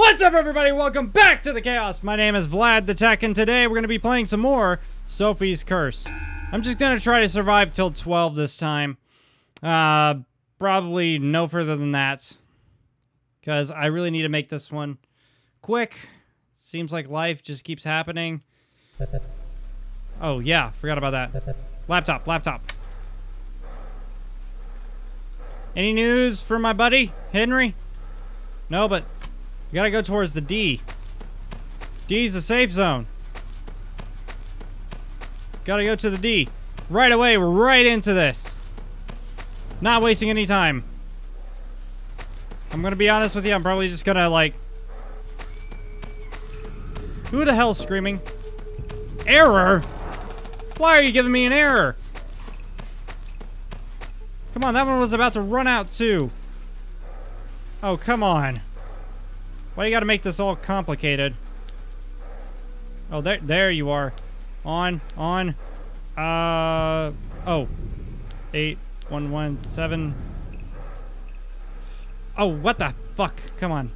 What's up, everybody? Welcome back to the Chaos. My name is Vlad the Tek, and today we're going to be playing some more Sophie's Curse. I'm just going to try to survive till 12 this time. Uh, probably no further than that. Because I really need to make this one quick. Seems like life just keeps happening. Oh, yeah. Forgot about that. Laptop, laptop. Any news for my buddy, Henry? No, but gotta go towards the D. D's the safe zone. Gotta go to the D. Right away, we're right into this. Not wasting any time. I'm gonna be honest with you, I'm probably just gonna, like... Who the hell's screaming? Error? Why are you giving me an error? Come on, that one was about to run out, too. Oh, come on. Why you gotta make this all complicated? Oh, there, there you are. On, on. Uh, oh. Eight, one, one, seven. Oh, what the fuck? Come on.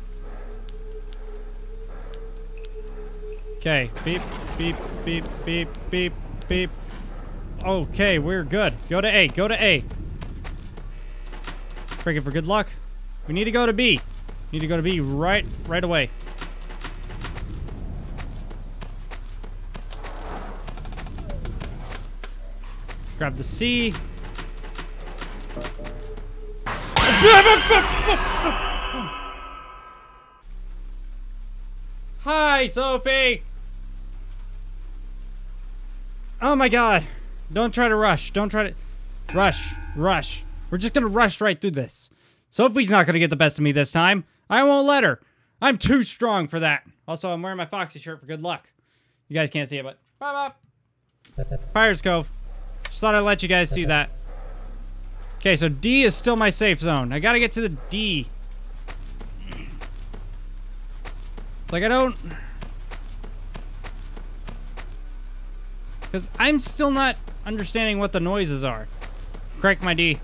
Okay, beep, beep, beep, beep, beep, beep. Okay, we're good. Go to A, go to A. Cricket for good luck. We need to go to B. Need to go to B right, right away. Grab the C. Hi, Sophie! Oh my god. Don't try to rush. Don't try to... Rush. Rush. We're just gonna rush right through this. Sophie's not gonna get the best of me this time. I won't let her. I'm too strong for that. Also, I'm wearing my Foxy shirt for good luck. You guys can't see it, but... Bop. Pirates Cove. Just thought I'd let you guys see that. Okay, so D is still my safe zone. I gotta get to the D. Like, I don't... Because I'm still not understanding what the noises are. Crank my D.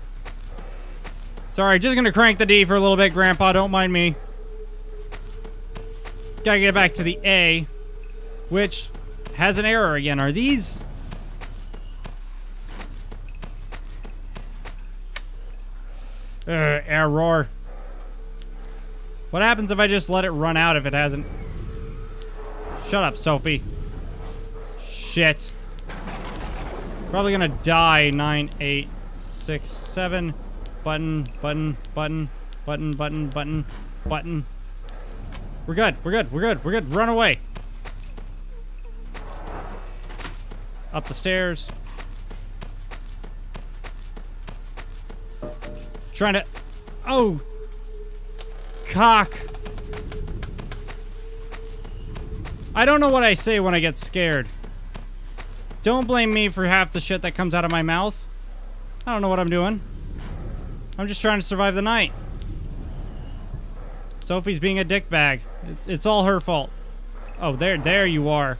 Sorry, just gonna crank the D for a little bit, Grandpa. Don't mind me. Gotta get back to the A, which has an error again. Are these... Uh, error. What happens if I just let it run out if it hasn't... Shut up, Sophie. Shit. Probably gonna die. Nine, eight, six, seven. Button, button, button, button, button, button, button. We're good. We're good. We're good. We're good. Run away. Up the stairs. Trying to... Oh! Cock. I don't know what I say when I get scared. Don't blame me for half the shit that comes out of my mouth. I don't know what I'm doing. I'm just trying to survive the night. Sophie's being a dickbag. It's, it's all her fault. Oh, there, there you are.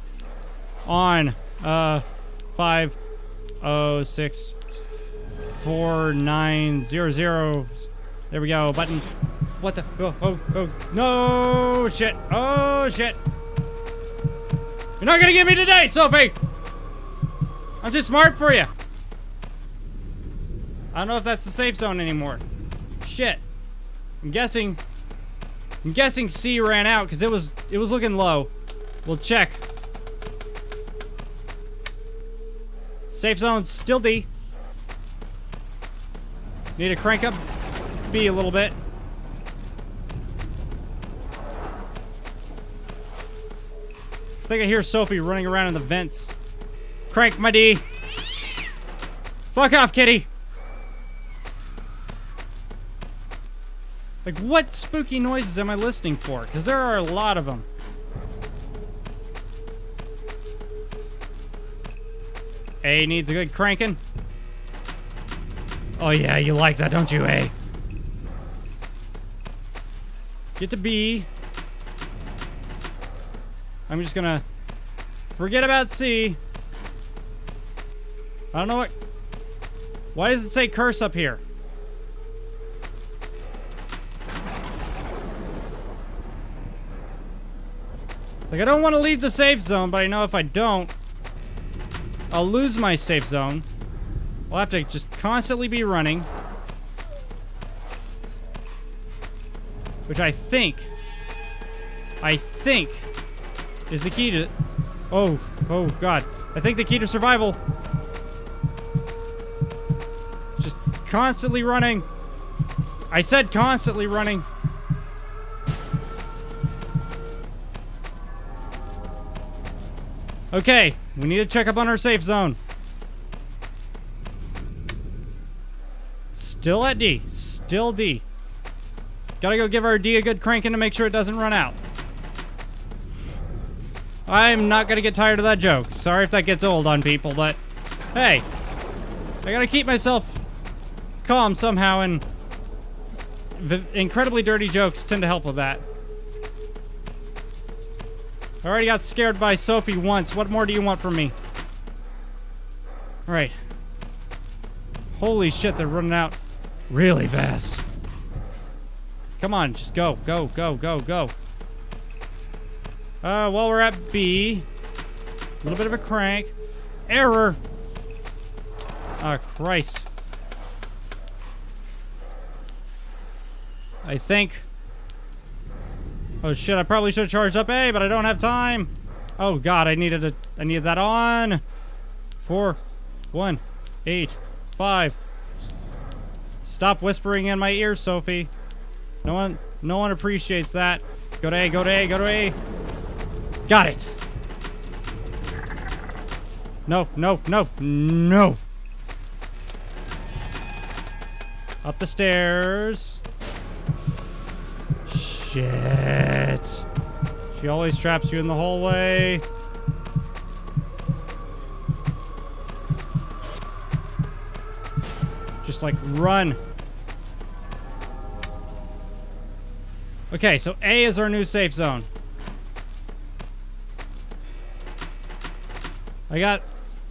On, uh, five, oh, six, four, nine, zero, zero. There we go. Button. What the? Oh, oh, oh. No shit. Oh shit. You're not gonna get me today, Sophie. I'm too smart for you. I don't know if that's the safe zone anymore. Shit. I'm guessing. I'm guessing C ran out because it was it was looking low. We'll check. Safe zone still D. Need to crank up B a little bit. I think I hear Sophie running around in the vents. Crank my D. Fuck off, kitty. Like, what spooky noises am I listening for? Because there are a lot of them. A needs a good cranking. Oh yeah, you like that, don't you, A? Get to B. I'm just gonna forget about C. I don't know what... Why does it say curse up here? Like, I don't want to leave the safe zone, but I know if I don't, I'll lose my safe zone. I'll have to just constantly be running. Which I think, I think, is the key to... Oh, oh, God. I think the key to survival. Just constantly running. I said constantly running. Okay, we need to check up on our safe zone. Still at D. Still D. Gotta go give our D a good cranking to make sure it doesn't run out. I'm not gonna get tired of that joke. Sorry if that gets old on people, but hey, I gotta keep myself calm somehow, and incredibly dirty jokes tend to help with that. I already got scared by Sophie once. What more do you want from me? Alright. Holy shit, they're running out really fast. Come on, just go, go, go, go, go. Uh, well, we're at B. A little bit of a crank. Error! Ah, oh, Christ. I think Oh shit, I probably should have charged up A, but I don't have time. Oh god, I needed a I needed that on. Four, one, eight, five. Stop whispering in my ear, Sophie. No one no one appreciates that. Go to A, go to A, go to A. Got it. No, no, no, no. Up the stairs. Shit. She always traps you in the hallway. Just like run. Okay, so A is our new safe zone. I got...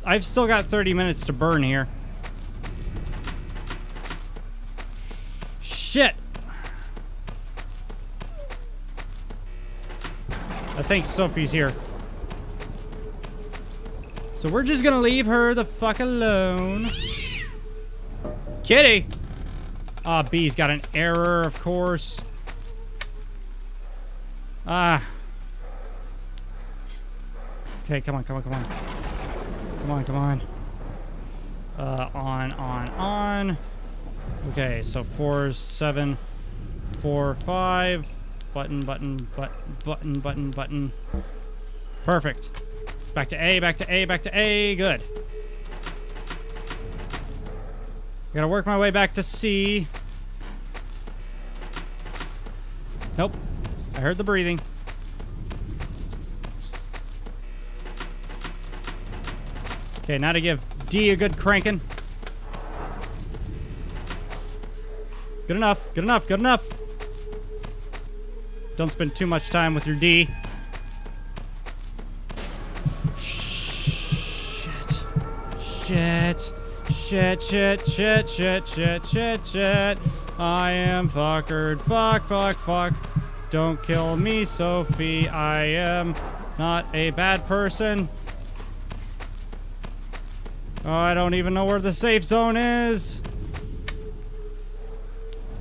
I've still got 30 minutes to burn here. Shit! Think Sophie's here. So we're just gonna leave her the fuck alone. Kitty! Ah, oh, B's got an error, of course. Ah. Okay, come on, come on, come on. Come on, come on. Uh, on, on, on. Okay, so four, seven, four, five. Button, button, but, button, button, button. Perfect. Back to A, back to A, back to A. Good. Gotta work my way back to C. Nope. I heard the breathing. Okay, now to give D a good cranking. Good enough, good enough, good enough. Don't spend too much time with your D. Shit. Shit. Shit, shit, shit, shit, shit, shit, shit. I am fuckered. Fuck, fuck, fuck. Don't kill me, Sophie. I am not a bad person. Oh, I don't even know where the safe zone is.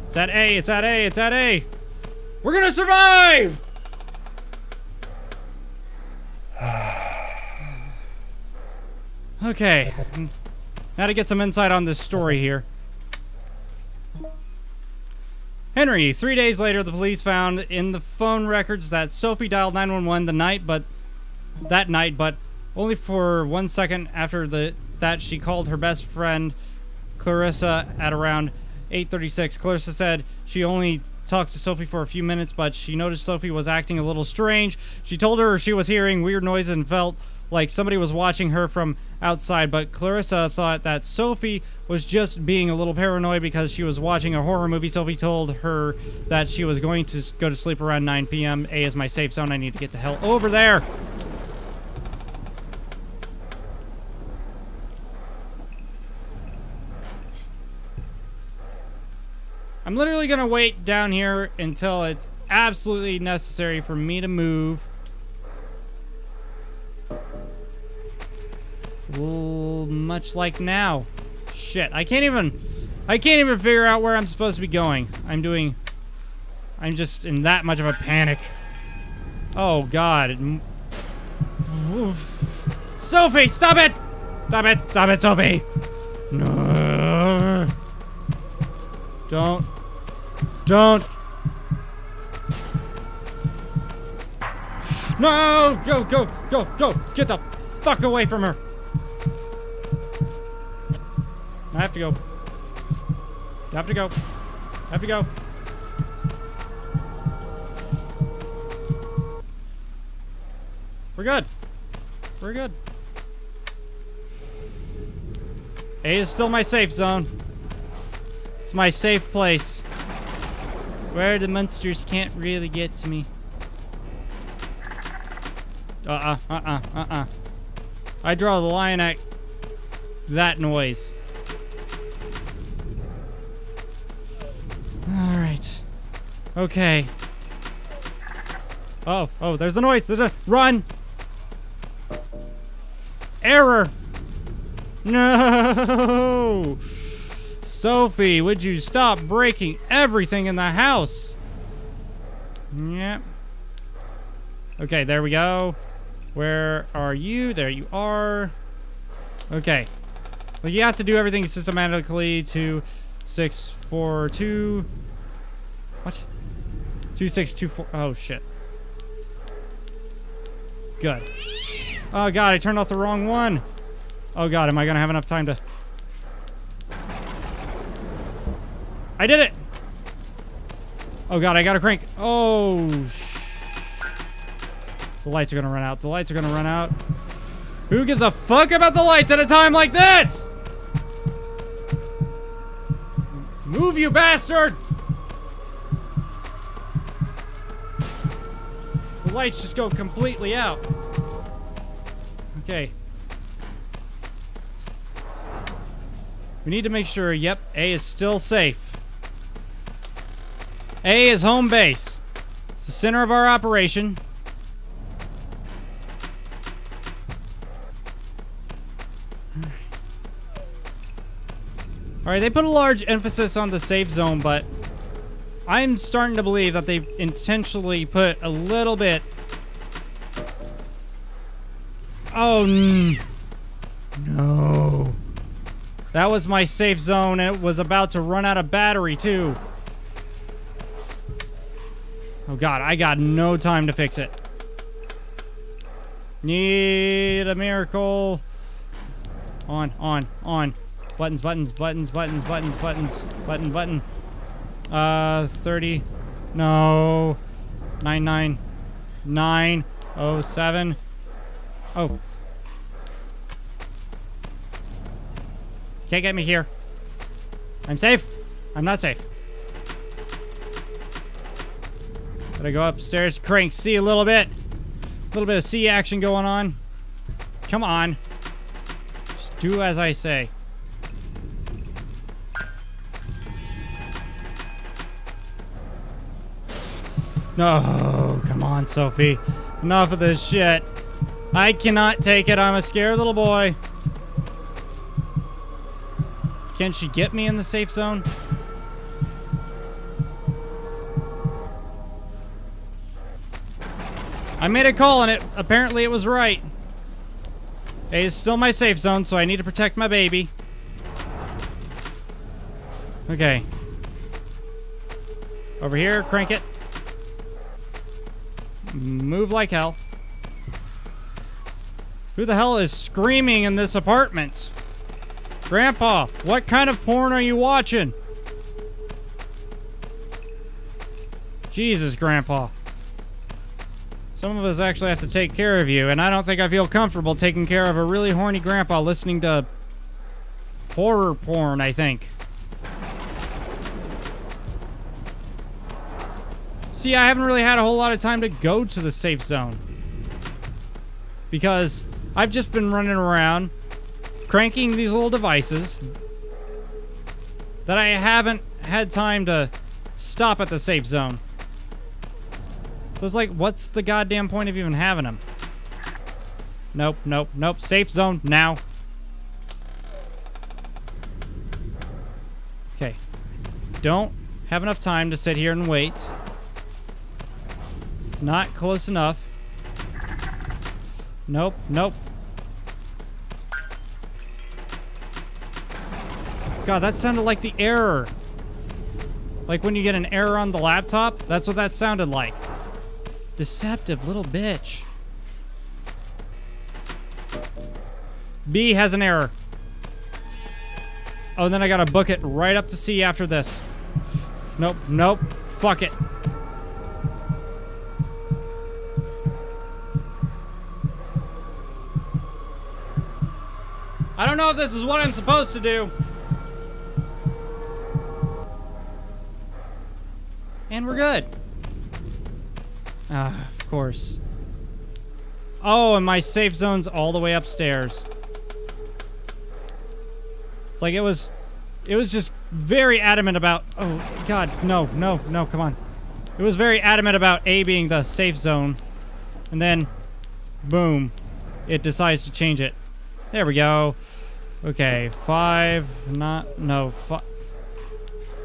It's at A, it's at A, it's at A. We're gonna survive! okay. Now to get some insight on this story here. Henry, three days later, the police found in the phone records that Sophie dialed 911 the night, but that night, but only for one second after the that she called her best friend Clarissa at around 8:36. Clarissa said she only talked to Sophie for a few minutes, but she noticed Sophie was acting a little strange. She told her she was hearing weird noises and felt like somebody was watching her from outside, but Clarissa thought that Sophie was just being a little paranoid because she was watching a horror movie. Sophie told her that she was going to go to sleep around 9 p.m. A is my safe zone. I need to get the hell over there. I'm literally going to wait down here until it's absolutely necessary for me to move. Much like now. Shit, I can't even... I can't even figure out where I'm supposed to be going. I'm doing... I'm just in that much of a panic. Oh, God. Oof. Sophie, stop it! Stop it, stop it, Sophie! No. Don't don't. No! Go, go, go, go! Get the fuck away from her! I have to go. I have to go. I have to go. We're good. We're good. A is still my safe zone. It's my safe place. Where the monsters can't really get to me. Uh-uh, uh-uh, uh-uh. I draw the line at that noise. Alright. Okay. Oh, oh, there's a noise. There's a run. Error. No. Sophie, would you stop breaking everything in the house? Yep. Okay, there we go. Where are you? There you are. Okay. Well, you have to do everything systematically to six, four, two. What? Two, six, two, four. Oh, shit. Good. Oh, God, I turned off the wrong one. Oh, God, am I going to have enough time to... I did it! Oh god, I got a crank. Oh, The lights are gonna run out. The lights are gonna run out. Who gives a fuck about the lights at a time like this? Move, you bastard! The lights just go completely out. Okay. We need to make sure, yep, A is still safe. A is home base. It's the center of our operation. Alright, they put a large emphasis on the safe zone, but I'm starting to believe that they intentionally put a little bit... Oh, no. That was my safe zone, and it was about to run out of battery, too. Oh god, I got no time to fix it. Need a miracle. On, on, on. Buttons, buttons, buttons, buttons, buttons, buttons. Button, button. Uh, 30. No. 99907. Oh. Can't get me here. I'm safe. I'm not safe. Gotta go upstairs, crank C a little bit. A little bit of C action going on. Come on. Just do as I say. No, come on, Sophie. Enough of this shit. I cannot take it. I'm a scared little boy. Can she get me in the safe zone? I made a call and it apparently it was right. A is still my safe zone, so I need to protect my baby. Okay. Over here, crank it. Move like hell. Who the hell is screaming in this apartment? Grandpa, what kind of porn are you watching? Jesus, Grandpa. Some of us actually have to take care of you, and I don't think I feel comfortable taking care of a really horny grandpa listening to horror porn, I think. See, I haven't really had a whole lot of time to go to the safe zone. Because I've just been running around, cranking these little devices that I haven't had time to stop at the safe zone. So it's like, what's the goddamn point of even having them? Nope, nope, nope. Safe zone now. Okay. Don't have enough time to sit here and wait. It's not close enough. Nope, nope. God, that sounded like the error. Like when you get an error on the laptop, that's what that sounded like. Deceptive little bitch. B has an error. Oh, then I gotta book it right up to C after this. Nope, nope. Fuck it. I don't know if this is what I'm supposed to do. And we're good. Ah, of course. Oh, and my safe zone's all the way upstairs. It's like it was... It was just very adamant about... Oh, God, no, no, no, come on. It was very adamant about A being the safe zone. And then, boom, it decides to change it. There we go. Okay, five, not, no, five,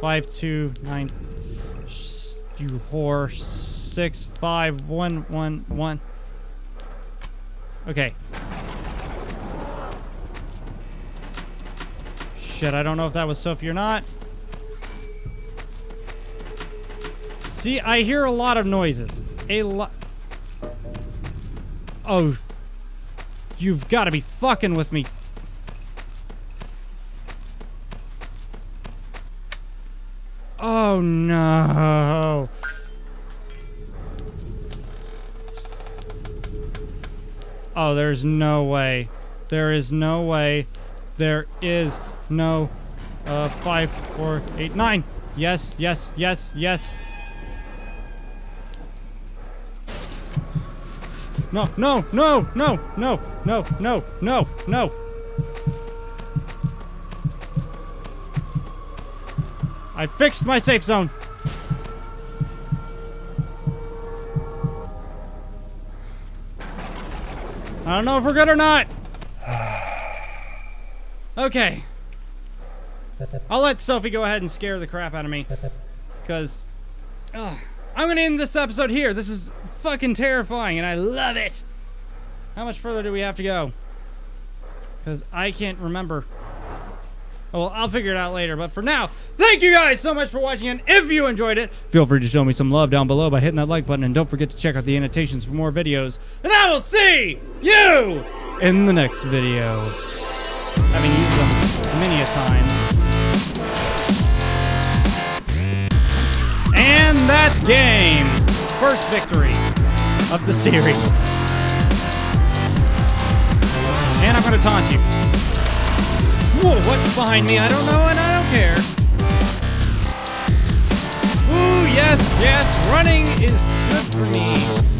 five, two, nine, you whore, six, five, one, one, one. Okay. Shit, I don't know if that was Sophie or not. See, I hear a lot of noises. A lot. Oh. You've got to be fucking with me. Oh no. Oh, there's no way. There is no way. There is no. Uh, five, four, eight, nine. Yes, yes, yes, yes. No, no, no, no, no, no, no, no, no. I fixed my safe zone. I don't know if we're good or not. Okay. I'll let Sophie go ahead and scare the crap out of me. Because I'm going to end this episode here. This is fucking terrifying and I love it. How much further do we have to go? Because I can't remember. Well, I'll figure it out later. But for now, thank you guys so much for watching. And if you enjoyed it, feel free to show me some love down below by hitting that like button. And don't forget to check out the annotations for more videos. And I will see you in the next video. Having used them many a time. And that's game. First victory of the series. And I'm going to taunt you. Whoa, what's behind me? I don't know and I don't care. Ooh, yes, yes, running is good for me.